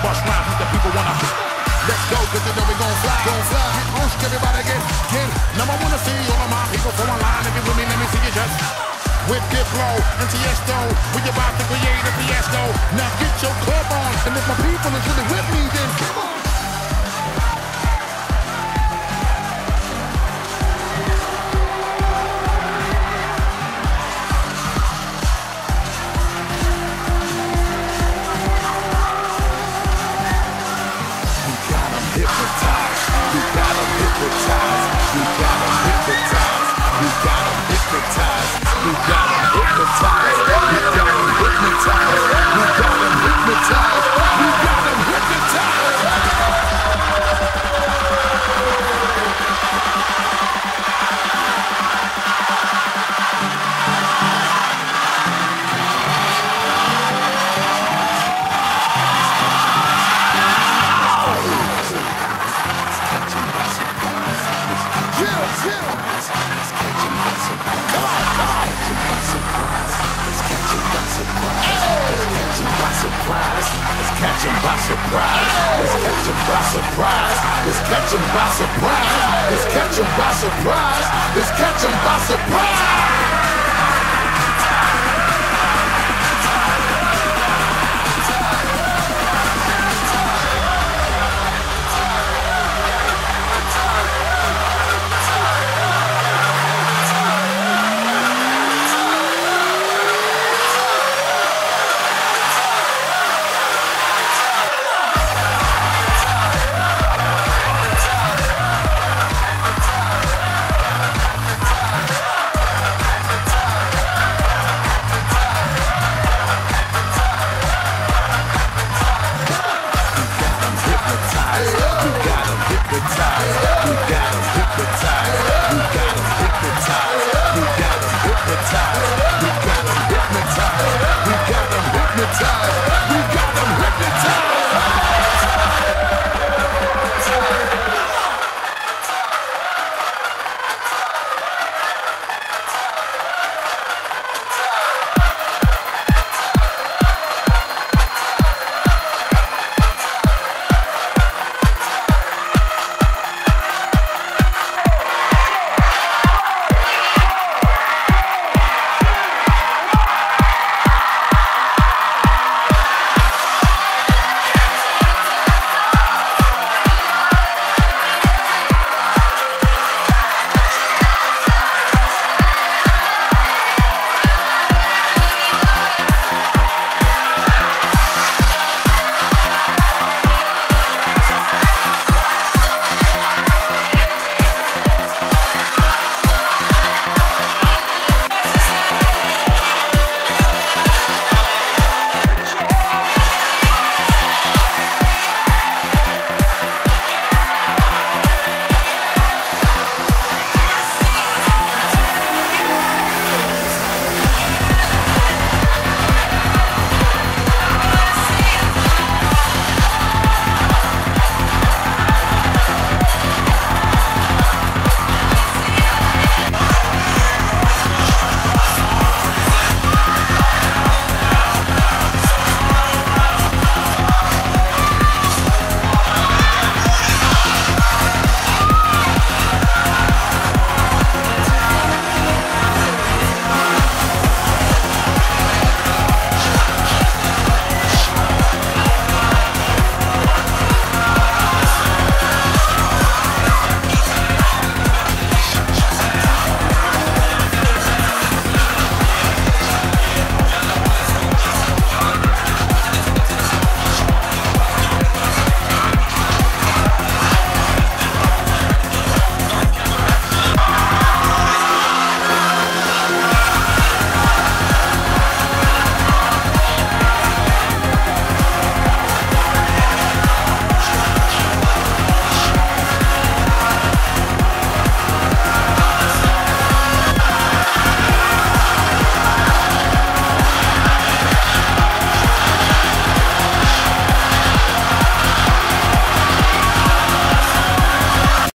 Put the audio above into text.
Bust rhymes with the people wanna. Let's go, cause you know we gon' fly. Gon' fly. Get loose, everybody get, get. Now I wanna see all of my people from online. If you with me, let me see you just. With Diplo and Tiesto, we about to create a fiasco. Now get your club on, and if my people is really with surprise. Let's catch him by surprise. Let's catch him by surprise.